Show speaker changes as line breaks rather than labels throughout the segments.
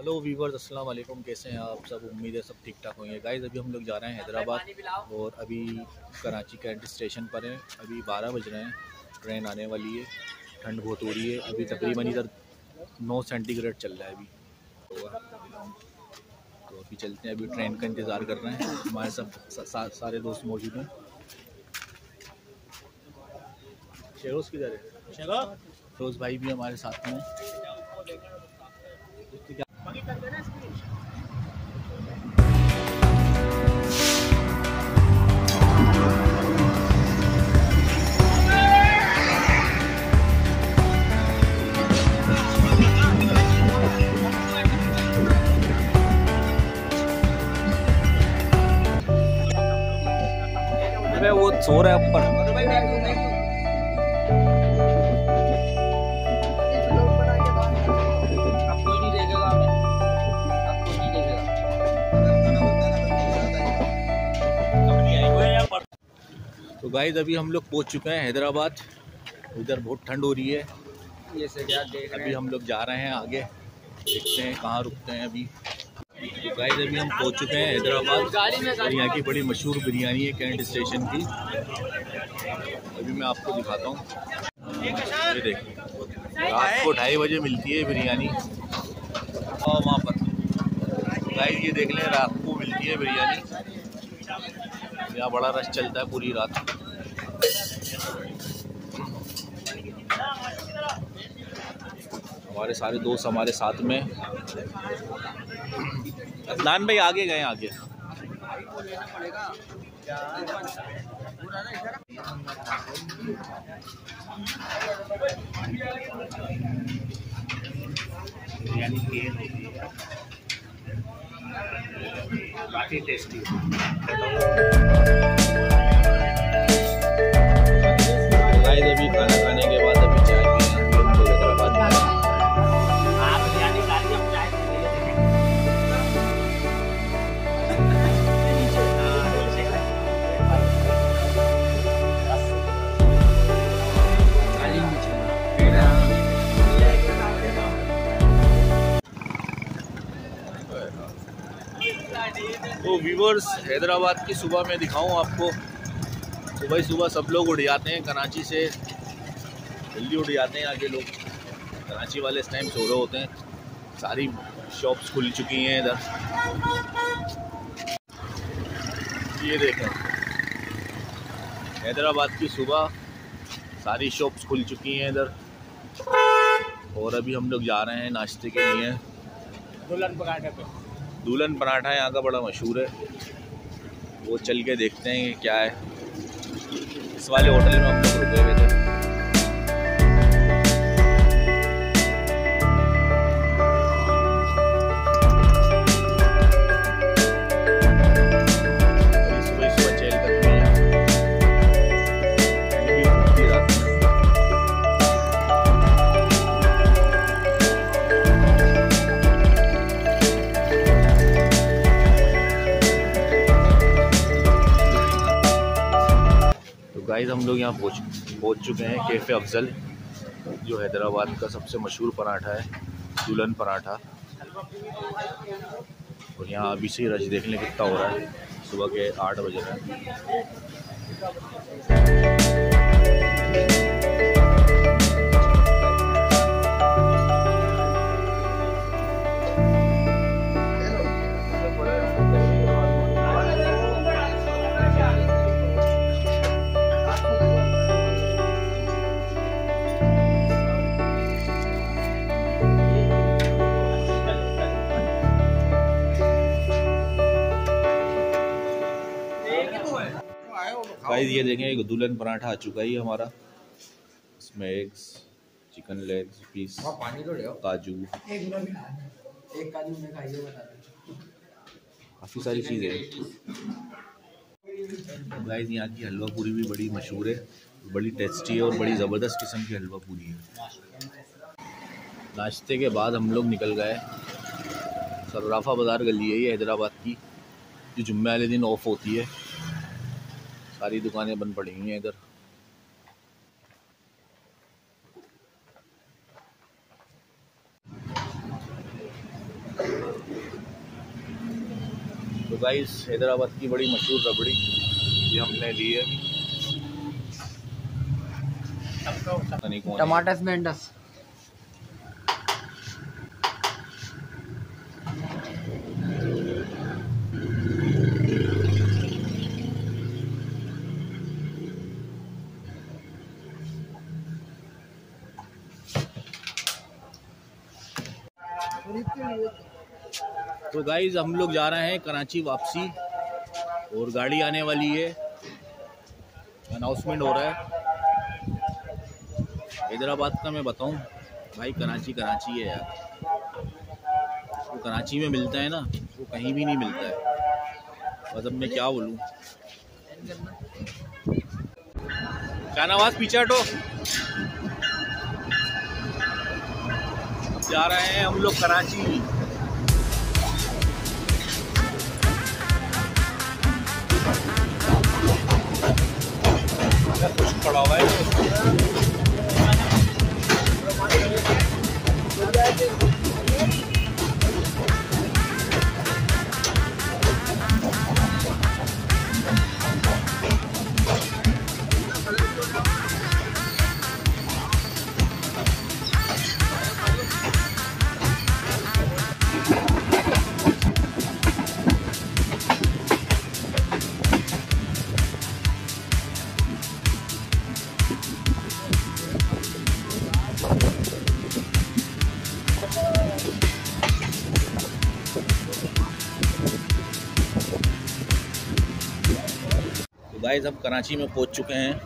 Hello viewers अस्सलाम वालेकुम। कैसे हैं आप सब? उम्मीद है सब ठीक ठाक होंगे। गाइस अभी हम लोग जा रहे हैं हैदराबाद और अभी कराची कैंट स्टेशन पर हैं। अभी 12 बज रहे हैं। ट्रेन आने वाली है। ठंड बहुत हो रही है। अभी तकरीबन इधर 9 सेंटीग्रेड चल रहा है अभी। तो अभी चलते हैं। अभी ट्रेन का इंतज़ार कर रहे हैं। हमारे सब सा, सारे दोस्त मौजूद हैं। शेरोज़ किधर है? शेरोज़? भाई भी हमारे साथ में वो सो रहा है ऊपर। तो गाइज़ अभी हम लोग पहुँच चुके हैं हैदराबाद। उधर बहुत ठंड हो रही है। अभी हम लोग जा रहे हैं आगे। देखते हैं कहाँ रुकते हैं अभी। गाइज़ अभी हम पहुँच चुके हैं हैदराबाद। और यहाँ की बड़ी मशहूर बिरयानी है कैंट स्टेशन की। अभी मैं आपको दिखाता हूँ। ये देखिए रात को ढाई बजे मिलती है बिरयानी। और वहाँ पर। गाइज़ ये देख लें रात को मिलती है बिरयानी। यहाँ बड़ा रश चलता है पूरी रात। हमारे सारे दोस्त हमारे साथ में। अदनान भाई आगे गए आगे। काफ़ी टेस्टी। तो व्यूवर्स हैदराबाद की सुबह में दिखाऊँ आपको। सुबह सुबह सब लोग उठ जाते हैं, कराची से जल्दी उठ जाते हैं आगे लोग। कराची वाले इस टाइम सो रहे होते हैं। सारी शॉप्स खुल चुकी हैं इधर। ये देखें। हैदराबाद की सुबह सारी शॉप्स खुल चुकी हैं इधर। और अभी हम लोग जा रहे हैं नाश्ते के लिए।
दुल्हन पराठे पे।
दूल्हन पराठा यहाँ का बड़ा मशहूर है। वो चल के देखते हैं क्या है। इस वाले होटल में हम लोग रुके हुए थे। गाइस हम लोग यहाँ पहुँच पहुँच चुके हैं कैफ़े अफजल जो हैदराबाद का सबसे मशहूर पराठा है, दुल्हन पराठा। और यहाँ अभी से ही रश देखने कितना हो रहा है, सुबह के आठ बजे रहे गाइस ये देखें एक दुल्हन पराठा आ चुका है हमारा। इसमें एग्स चिकन लेग्स पीस
पानी तो ले
काजू।
एक काजू में खाइए बता
काफ़ी सारी चीज़ें गाइस यहाँ की हलवा पूरी भी बड़ी मशहूर है। बड़ी टेस्टी है और बड़ी ज़बरदस्त किस्म की हलवा पूरी है। नाश्ते के बाद हम लोग निकल गए। सर्राफा बाज़ार गली है ये हैदराबाद की। जो जुम्मे वाले दिन ऑफ़ होती है। सारी दुकानें बंद पड़ी हुई हैं इधर। तो गाइस हैदराबाद की बड़ी मशहूर रबड़ी ये हमने ली है।
टमाटर में
तो गाइज़ हम लोग जा रहे हैं कराची वापसी और गाड़ी आने वाली है। अनाउंसमेंट हो रहा है। हैदराबाद का मैं बताऊँ, भाई कराची कराची है यार। वो तो कराची में मिलता है ना, वो तो कहीं भी नहीं मिलता है। बस अब मैं क्या बोलूँ। शाहनवाज, पीछे हटो। जा रहे हैं हम लोग कराची। कुछ पड़ा हुआ है। गाइस हम कराची में पहुँच चुके हैं।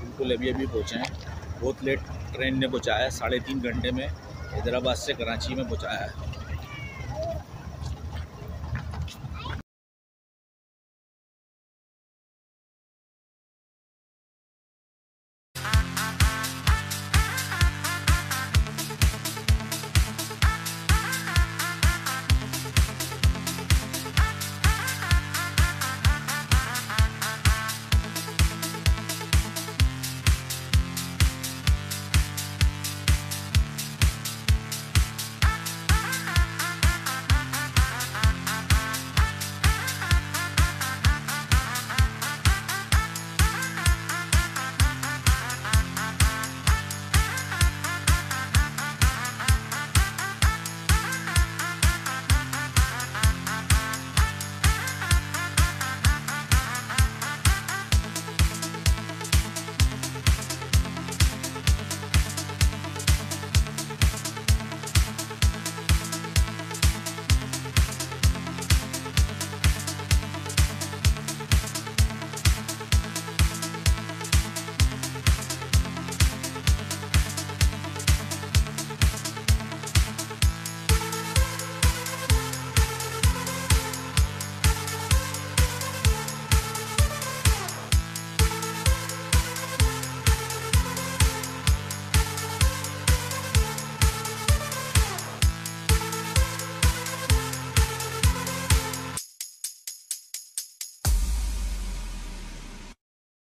बिल्कुल अभी अभी पहुँचे हैं। बहुत लेट ट्रेन ने पहुँचाया, साढ़े तीन घंटे में हैदराबाद से कराची में पहुँचाया है।